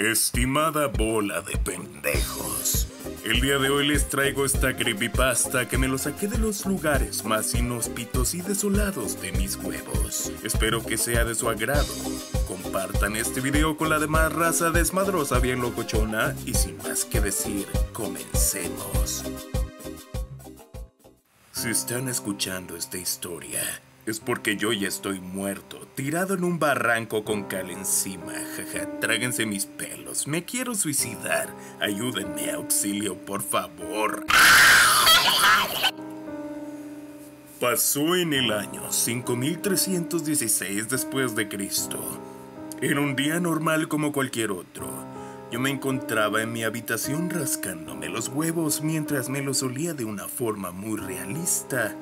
Estimada bola de pendejos, el día de hoy les traigo esta creepypasta que me lo saqué de los lugares más inhóspitos y desolados de mis huevos. Espero que sea de su agrado. Compartan este video con la demás raza desmadrosa bien locochona y sin más que decir, comencemos. Si están escuchando esta historia, es porque yo ya estoy muerto, tirado en un barranco con cal encima. Jaja, tráguense mis pelos. Me quiero suicidar. Ayúdenme, auxilio, por favor. Pasó en el año 5316 después de Cristo. Un día normal como cualquier otro. Yo me encontraba en mi habitación rascándome los huevos mientras me los olía de una forma muy realista,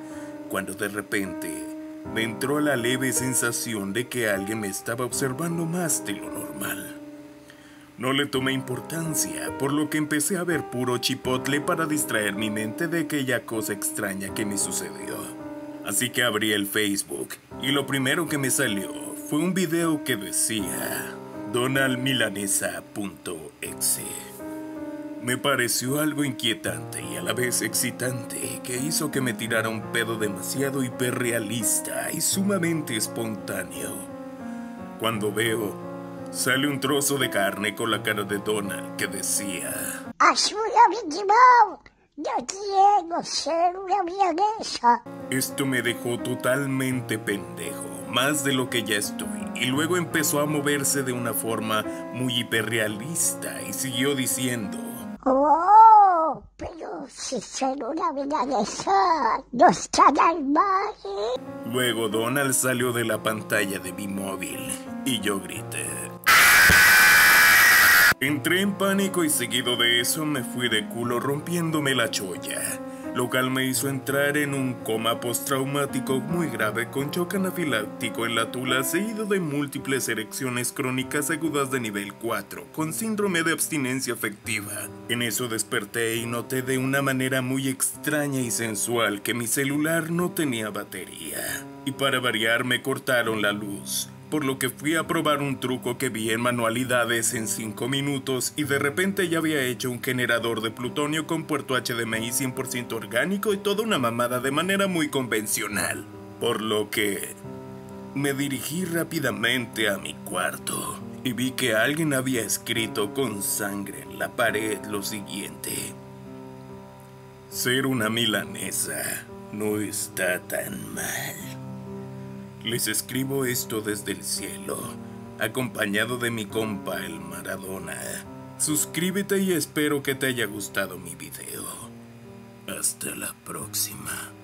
cuando de repente me entró la leve sensación de que alguien me estaba observando más de lo normal. No le tomé importancia, por lo que empecé a ver puro chipotle para distraer mi mente de aquella cosa extraña que me sucedió. Así que abrí el Facebook y lo primero que me salió fue un video que decía donaldmilanesa.exe. Me pareció algo inquietante y a la vez excitante que hizo que me tirara un pedo demasiado hiperrealista y sumamente espontáneo. Cuando veo, sale un trozo de carne con la cara de Donald que decía... ¡Ayúdame, Timón! ¡Yo quiero ser una milanesa! Esto me dejó totalmente pendejo, más de lo que ya estoy, y luego empezó a moverse de una forma muy hiperrealista y siguió diciendo... ¡Oh! Pero si soy una milanesa, no está tan mal. Luego Donald salió de la pantalla de mi móvil y yo grité. Entré en pánico y seguido de eso me fui de culo rompiéndome la cholla, lo cual me hizo entrar en un coma postraumático muy grave con choque anafiláctico en la tula seguido de múltiples erecciones crónicas agudas de nivel 4 con síndrome de abstinencia afectiva. En eso desperté y noté de una manera muy extraña y sensual que mi celular no tenía batería. Y para variar me cortaron la luz por lo que fui a probar un truco que vi en manualidades en 5 minutos y de repente ya había hecho un generador de plutonio con puerto HDMI 100% orgánico y toda una mamada de manera muy convencional. Por lo que me dirigí rápidamente a mi cuarto y vi que alguien había escrito con sangre en la pared lo siguiente. Ser una milanesa no está tan mal. Les escribo esto desde el cielo, acompañado de mi compa el Maradona. Suscríbete y espero que te haya gustado mi video. Hasta la próxima.